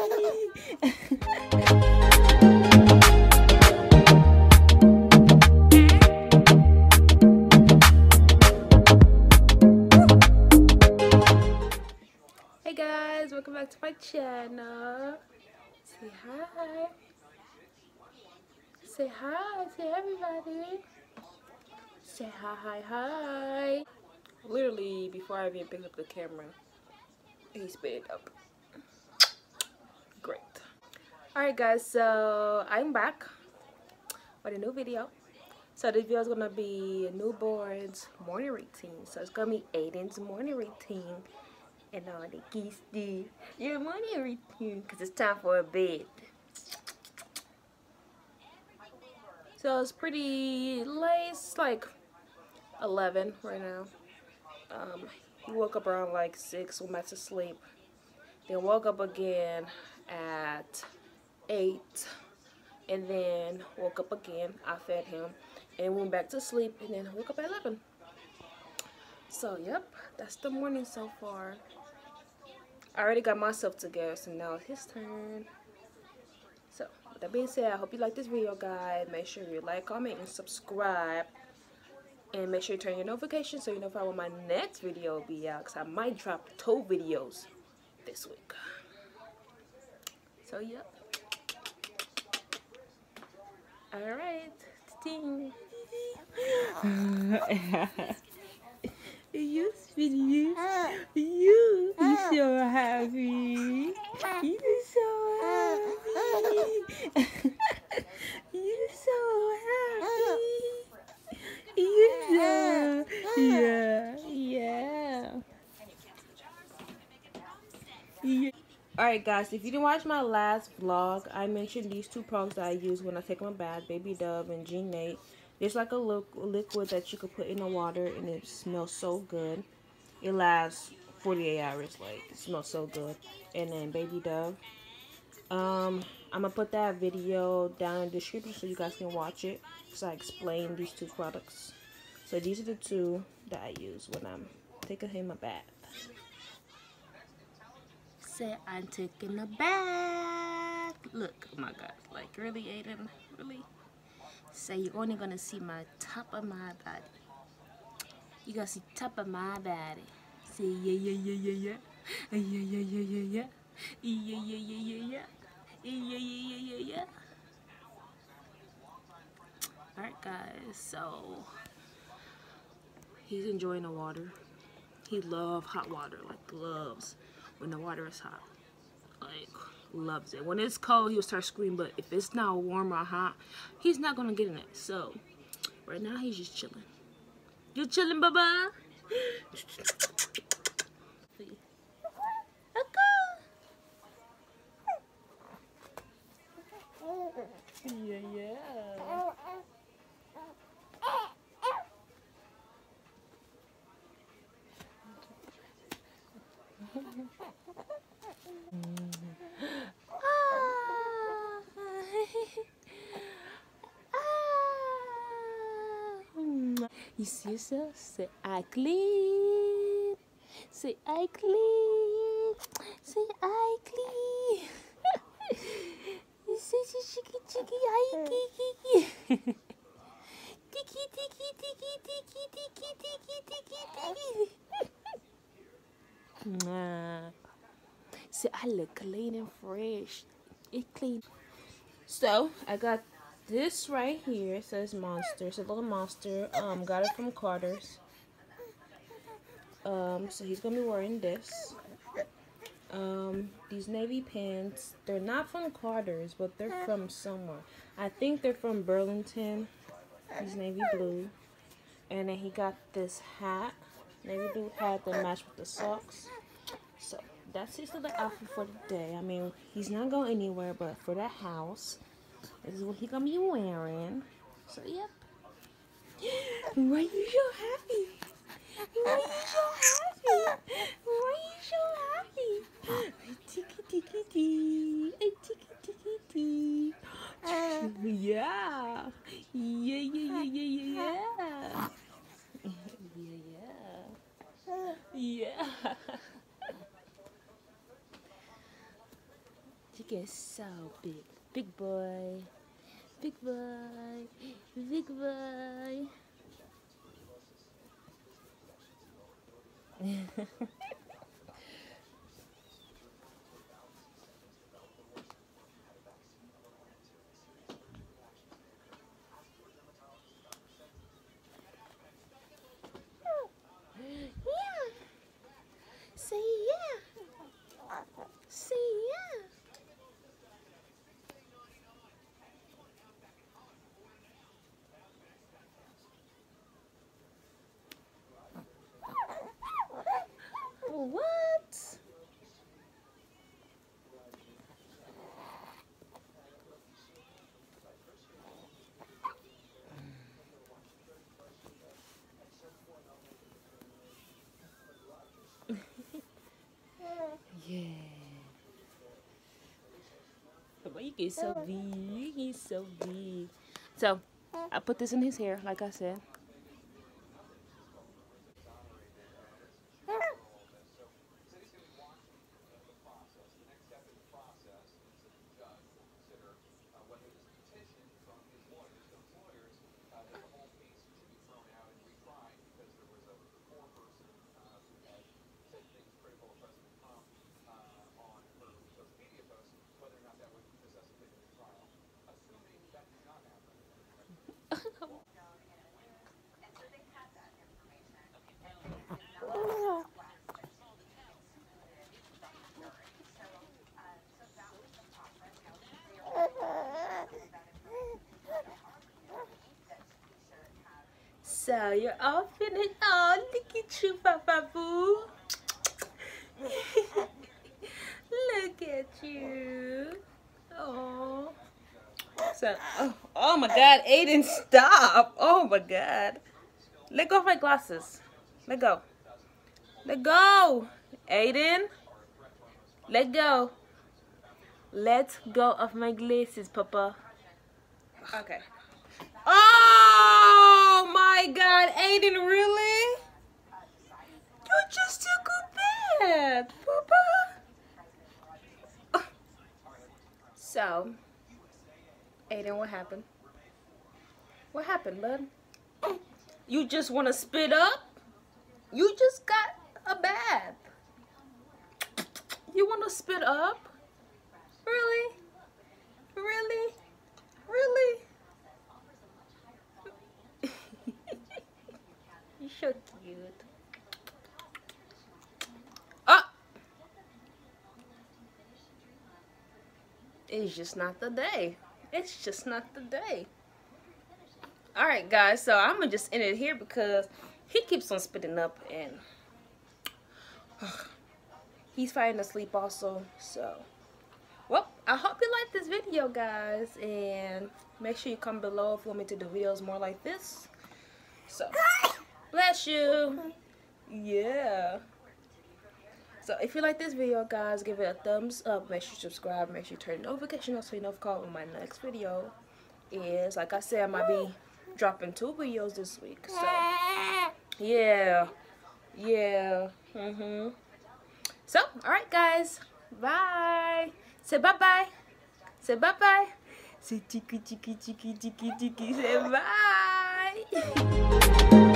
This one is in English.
hey guys, welcome back to my channel. Say hi. Say hi to everybody. Say hi, hi, hi. Literally, before I even picked up the camera, he it up. Alright guys, so I'm back with a new video. So this video is gonna be newborn's morning routine. So it's gonna be Aiden's morning routine and all the geese do your morning routine because it's time for a bed. So it's pretty late. It's like 11 right now. Um, he woke up around like 6, went back to sleep. Then woke up again at 8. And then woke up again. I fed him. And went back to sleep. And then woke up at 11. So, yep. That's the morning so far. I already got myself together. So now it's his turn. So, with that being said, I hope you like this video, guys. Make sure you like, comment, and subscribe. And make sure you turn your notifications so you know when my next video will be out. Because I might drop two videos this week. So, yep. Alright. Ting. you video. You. Ah. Ah. You so happy. You so happy. you so happy. You so. Yeah. Yeah. Yeah. Alright guys, if you didn't watch my last vlog, I mentioned these two products that I use when I take my bath, Baby Dove and Jean Nate. It's like a liquid that you could put in the water and it smells so good. It lasts 48 hours, like, it smells so good. And then Baby Dove. Um, I'm going to put that video down in the description so you guys can watch it. Because I explain these two products. So these are the two that I use when I'm taking in my bath. Say I'm taking a bath. Look, oh my god, like really Aiden, really? Say you're only gonna see my top of my body. You gonna see top of my body. Say yeah yeah yeah yeah yeah. Yeah yeah yeah yeah yeah. Yeah yeah yeah yeah yeah. Yeah yeah yeah yeah yeah. Alright guys, so he's enjoying the water. He loves hot water, like loves when the water is hot. Like loves it. When it's cold, he'll start screaming, but if it's not warm or hot, he's not gonna get in it. So right now he's just chilling. You chilling, Baba? Yeah, yeah. Ah. Ah. You see yourself? Say, I clean. Say, I clean. Say, I clean. you say, chicky, chicky, I kiki. Tiki, tiki, tiki, tiki, tiki, tiki, tiki, tiki. Say, I look clean and fresh. It clean. So, I got this right here. It says monster. It's a little monster. Um got it from carter's. Um so he's gonna be wearing this. Um these navy pants. They're not from carter's but they're from somewhere. I think they're from burlington. These navy blue. And then he got this hat. Navy blue hat that matched with the socks. so that's his little outfit for the day i mean he's not going anywhere but for the house this is what he gonna be wearing. So yep. Why are you so happy? Why you so happy? Why are you so happy? Tiki tiki tiki. Tiki tiki tiki. Yeah. Yeah yeah yeah yeah yeah yeah. Get so big. Big boy. Big boy. Big boy. Get so big. He's so big. So, I put this in his hair, like I said. So you're all finished. Oh, look at you, Papa Boo. look at you. Oh. So, oh, oh my God, Aiden, stop. Oh my God. Let go of my glasses. Let go. Let go. Aiden. Let go. Let go of my glasses, Papa. Okay. Oh Oh my god, Aiden, really? You just took a bath, Papa. So, Aiden, what happened? What happened, bud? You just want to spit up? You just got a bath. You want to spit up? Really? Really? You're so cute. Oh! It's just not the day. It's just not the day. Alright guys, so I'm gonna just end it here because he keeps on spitting up and he's fighting to sleep also, so well, I hope you liked this video guys and make sure you comment below if you want me to do videos more like this. So Bless you. Yeah. So if you like this video, guys, give it a thumbs up. Make sure you subscribe. Make sure you turn notification on so you know when my next video is. Like I said, I might be dropping two videos this week. So yeah, yeah. Mhm. so all right, guys. Bye. Say bye bye. Say bye bye. Say tiki tiki tiki tiki tiki. Say bye.